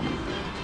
あ!